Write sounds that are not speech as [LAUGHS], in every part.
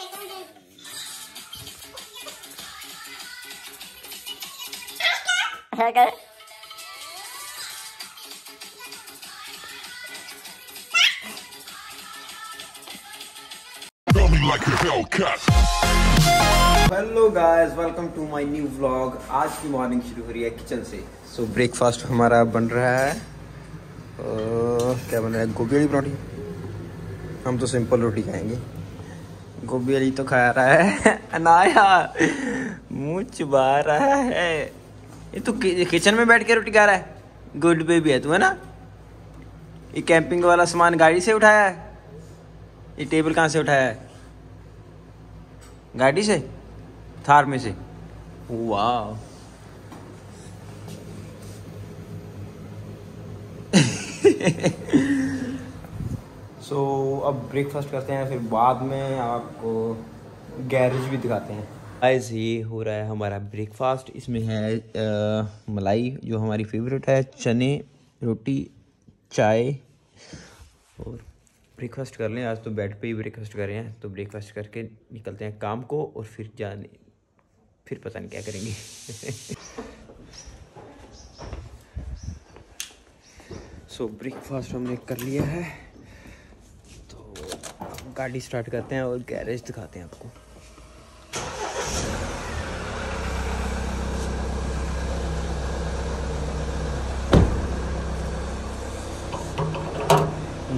Hello guys welcome to my new vlog आज की morning शुरू हो रही है किचन से। सो so, ब्रेकफास्ट हमारा बन रहा है। और क्या बन रहा है? गोभी वाली परोठी। हम तो सिंपल रोटी खाएँगे। गोभी वाली तो खा रहा है। [LAUGHS] अनाया मुँह चुबा रहा है। ये तो किचन में बैठ के रोटी खा रहा है। गुड बेबी है तू, है ना? ये कैंपिंग वाला सामान गाड़ी से उठाया है। ये टेबल कहाँ से उठाया है? गाड़ी से? थार में से? वाह [LAUGHS] सो so, अब ब्रेकफास्ट करते हैं फिर बाद में आपको गैरेज भी दिखाते हैं। गाइस ये हो रहा है हमारा ब्रेकफास्ट इसमें है अ, मलाई जो हमारी फेवरेट है चने रोटी चाय। और ब्रेकफास्ट कर लें। आज तो बेड पे ही ब्रेकफास्ट कर रहे हैं तो ब्रेकफास्ट करके निकलते हैं काम को और फिर जाने फिर पता नहीं क्या करेंगे। [LAUGHS] सो ब्रेकफास्ट हमने कर लिया है। गाड़ी स्टार्ट करते हैं और गैरेज दिखाते हैं आपको।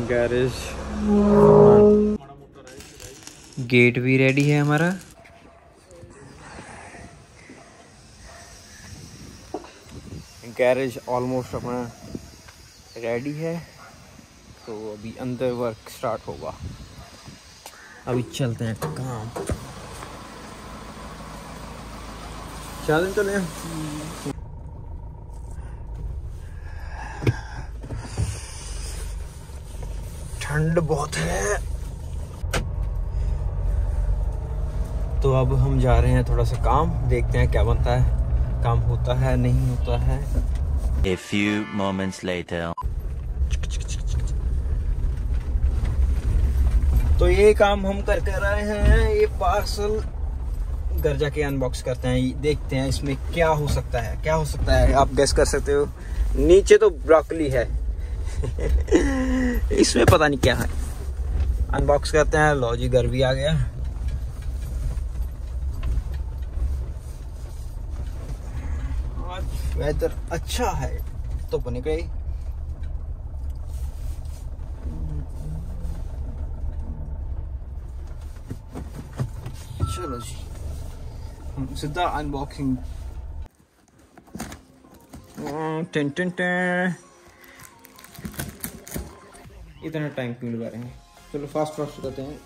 गैरेज गेट भी रेडी है हमारा। गैरेज ऑलमोस्ट अपना रेडी है। तो अभी अंदर वर्क स्टार्ट होगा। अभी चलते हैं काम। चलें चलें ठंड बहुत है। तो अब हम जा रहे हैं थोड़ा सा काम देखते हैं क्या बनता है। काम होता है नहीं होता है। A few moments later. तो ये काम हम कर कर रहे हैं। ये पार्सल घर जाके अनबॉक्स करते हैं देखते हैं इसमें क्या हो सकता है। क्या हो सकता है? आप गैस कर सकते हो। नीचे तो ब्रोकली है। [LAUGHS] इसमें पता नहीं क्या है। अनबॉक्स करते हैं, लो जी, घर भी आ गया। वेदर अच्छा है। तो बने चलो जी हम सीधा अनबॉक्सिंग टेन टेन टेन इतना टाइम क्यों लगा रहे हैं चलो फास्ट फास्ट करते हैं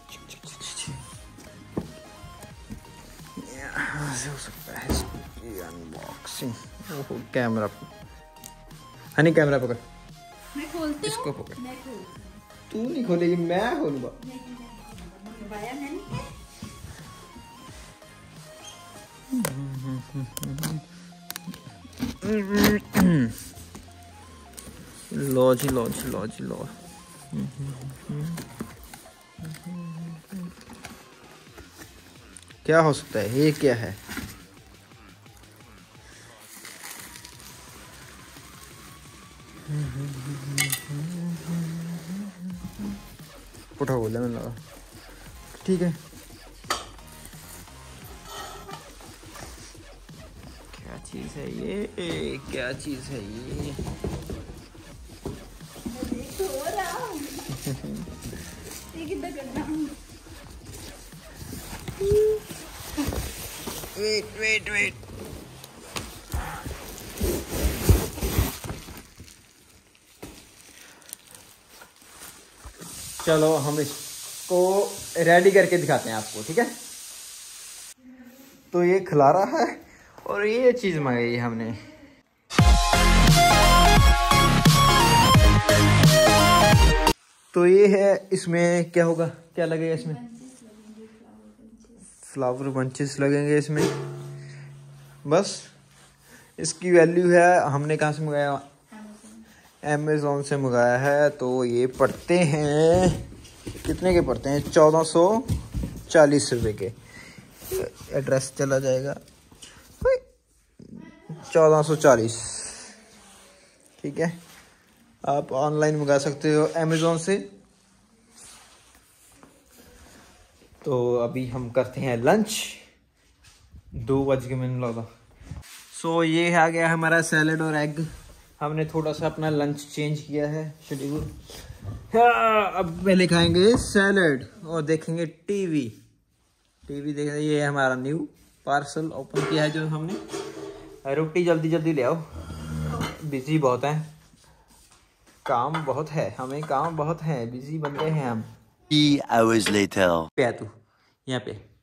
हो सकता है अनबॉक्सिंग कैमरा हनी कैमरा पकड़ मैं खोलती इसको पकड़ तू नहीं खोलेगी मैं खोलूँगा हूँ मैंने लो जी लो जी लो जी लो क्या हो सकता है? ये क्या है? पुठा बोला ठीक है। चीज़ है ये? ए, क्या चीज़ है ये? वेट वेट वेट चलो हम इसको रेडी करके दिखाते हैं आपको ठीक है? तो ये खिला रहा है। और ये चीज़ मंगाई हमने। तो ये है इसमें क्या होगा? क्या लगेगा इसमें? फ्लावर बंचेस लगेंगे इसमें। बस, इसकी वैल्यू है, हमने कहाँ से मंगाया? अमेज़ोन से मंगाया है तो ये पड़ते हैं, कितने के पड़ते हैं? चौदह सौ चालीस रुपये के। एड्रेस चला जाएगा। चौदह सौ चालीस। ठीक है? आप ऑनलाइन मंगा सकते हो अमेजोन से। तो अभी हम करते हैं लंच दो बज के मैंने लगा सो so, ये आ गया हमारा सैलड और एग हमने थोड़ा सा अपना लंच चेंज किया है शेड्यूल हाँ, अब पहले खाएँगे सैलड और देखेंगे टीवी टीवी देख ये हमारा न्यू पार्सल ओपन किया है जो हमने। रोटी जल्दी जल्दी ले आओ। बिज़ी बहुत है। काम बहुत है हमें काम बहुत है बिज़ी बन गए हैं हम। Hours later. पे आ तू यहाँ पे।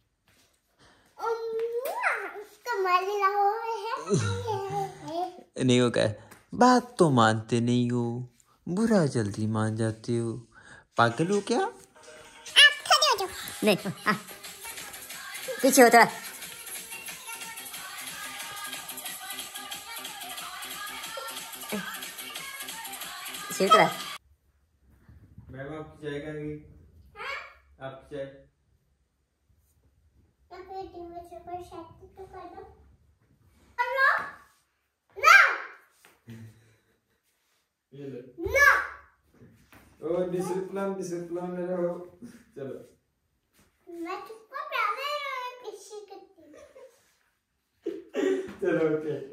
नहीं हो क्या बात तो मानते नहीं हो बुरा जल्दी मान जाते हो। पागल हो क्या? नहीं हाँ। पीछे हो थोड़ा पीछे हो? थोड़ा मैम आपकी चाय करेंगी आपकी चाय ये लो। ओ डिसिप्लिन डिसिप्लिन में रहो चलो [LAUGHS] चलो ओके ओके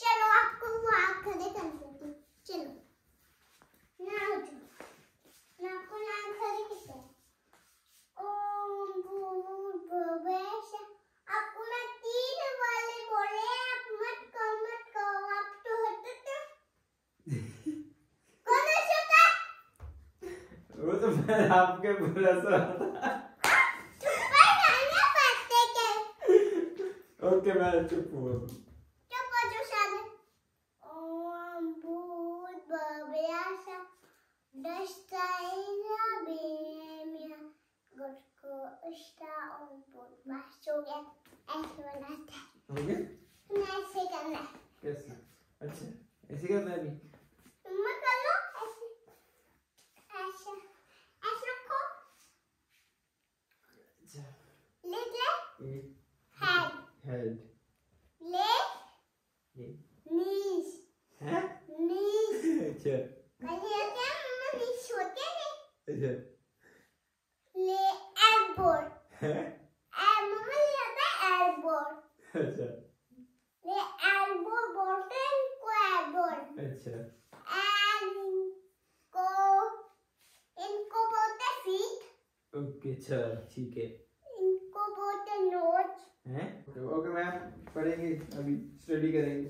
चलो आपको वहाँ खड़े कर देती हूँ। चलो। ना हो जाओ। ना आपको ना खड़े किसे ओम भूर्भुवः आपको ना तीन वाले बोले आप मत कहो मत कहो आप तो हटते कौन है छोटा वो तो मैं आपके बुरा सा चुप रहना पड़ते के ओके मैं चुप हूँ चुप हो जाओ सारे ओम भूर्भुवः दस्ताइना बेमिया गुटको उष्टा ओम भूर्भुवः सो गया। ऐसे बनाते हैं। हो गया? ऐसे करना कैसे? अच्छा ऐसे करना है अभी? तुम कर लो ऐसे ऐसे ऐसे रखो अच्छा लेट ले ये हेड हेड ले ये नीज हैं नीज अच्छा कहीं होते हैं मम्मा नीज होते हैं अच्छा ले एल्बो हैं ए मम्मा ले आता है एल्बो अच्छा ले एल्बो बोलते हैं इनको एल्बो अच्छा। इनको इनको बोलते फीट ओके अच्छा ठीक है। इनको बोलते नोज़ हैं? ओके मैम पढ़ेंगे अभी स्टडी करेंगे।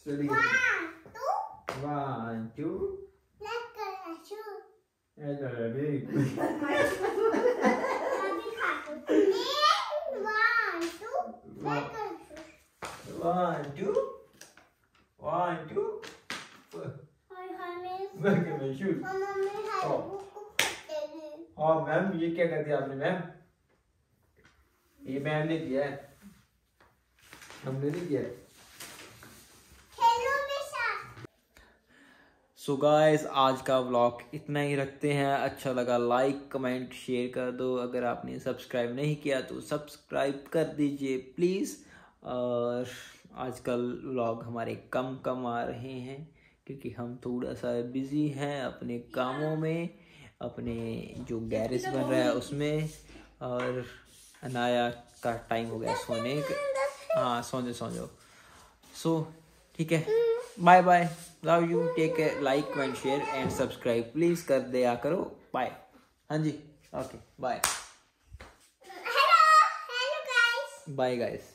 स्टडी करेंगे। One two one two shoe अभी। अभी खा ले वन टू लेट कर shoe one two one two hi hi मैं ओके शूज़ को हैं हाँ मैम ये क्या कर दिया आपने मैम ये मैम ने किया है। हमने नहीं किया है। सो गाइस आज का व्लॉग इतना ही रखते हैं। अच्छा लगा लाइक कमेंट शेयर कर दो। अगर आपने सब्सक्राइब नहीं किया तो सब्सक्राइब कर दीजिए प्लीज़ और आजकल व्लॉग हमारे कम कम आ रहे हैं। क्योंकि हम थोड़ा सा बिज़ी हैं अपने कामों में अपने जो गैरेज बन रहा है उसमें और अनाया का टाइम हो गया सोने का। हाँ? सो जाओ सो जाओ सो ठीक है। Bye bye love you take care like comment share and subscribe please कर दिया करो. बाय हाँ जी. Okay bye bye guys